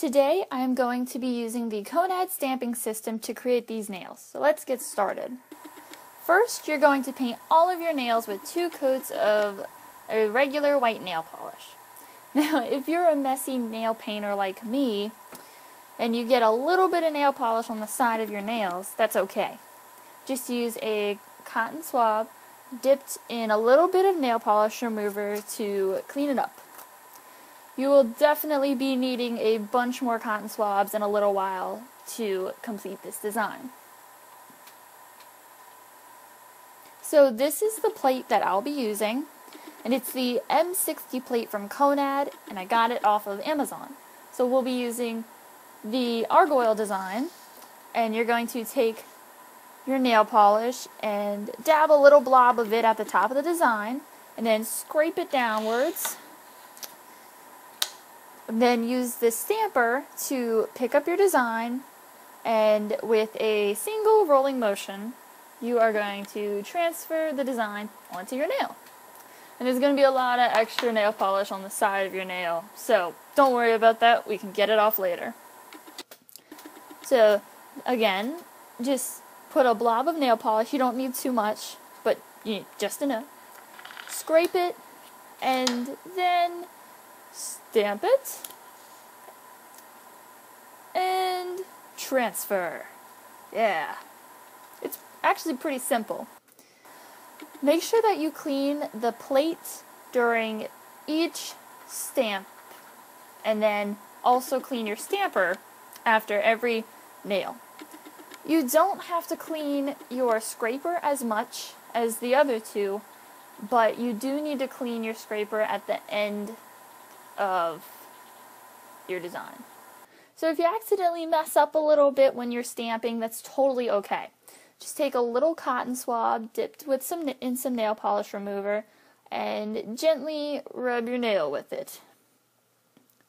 Today I am going to be using the Konad stamping system to create these nails. So let's get started. First, you're going to paint all of your nails with two coats of a regular white nail polish. Now, if you're a messy nail painter like me, and you get a little bit of nail polish on the side of your nails, that's okay. Just use a cotton swab dipped in a little bit of nail polish remover to clean it up. You will definitely be needing a bunch more cotton swabs in a little while to complete this design. So this is the plate that I'll be using, and it's the M60 plate from Konad, and I got it off of Amazon. So we'll be using the Argyle design, and you're going to take your nail polish and dab a little blob of it at the top of the design, and then scrape it downwards. Then use the stamper to pick up your design, and with a single rolling motion, you are going to transfer the design onto your nail. And there's going to be a lot of extra nail polish on the side of your nail, so don't worry about that, we can get it off later. So, again, just put a blob of nail polish. You don't need too much, but you need just enough. Scrape it, and then stamp it, and transfer. Yeah. It's actually pretty simple. Make sure that you clean the plate during each stamp, and then also clean your stamper after every nail. You don't have to clean your scraper as much as the other two, but you do need to clean your scraper at the end of your design. So if you accidentally mess up a little bit when you're stamping, that's totally okay. Just take a little cotton swab dipped with some in some nail polish remover and gently rub your nail with it.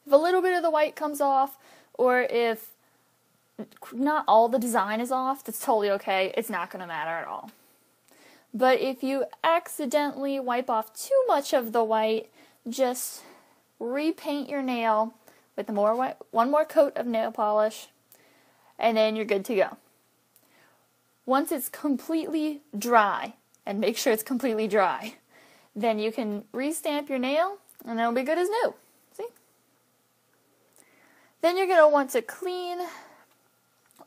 If a little bit of the white comes off or if not all the design is off, that's totally okay. It's not going to matter at all. But if you accidentally wipe off too much of the white, just repaint your nail with more one more coat of nail polish, and then you're good to go. Once it's completely dry, and make sure it's completely dry, then you can restamp your nail, and it'll be good as new. See? Then you're going to want to clean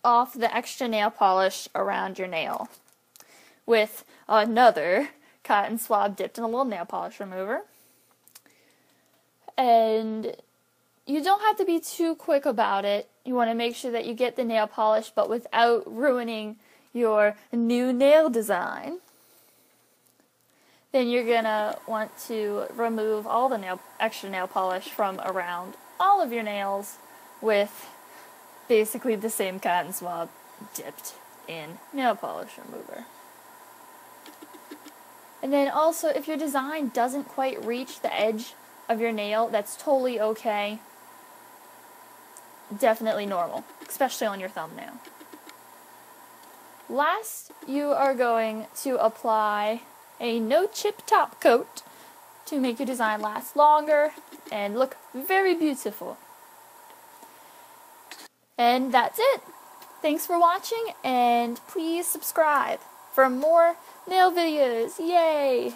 off the extra nail polish around your nail with another cotton swab dipped in a little nail polish remover. And you don't have to be too quick about it. You want to make sure that you get the nail polish, but without ruining your new nail design. Then you're gonna want to remove all the nail, extra nail polish from around all of your nails with basically the same cotton swab dipped in nail polish remover. And then also, if your design doesn't quite reach the edge of your nail, that's totally okay. Definitely normal, especially on your thumbnail. Last, you are going to apply a no chip top coat to make your design last longer and look very beautiful. And that's it. Thanks for watching, and please subscribe for more nail videos. Yay!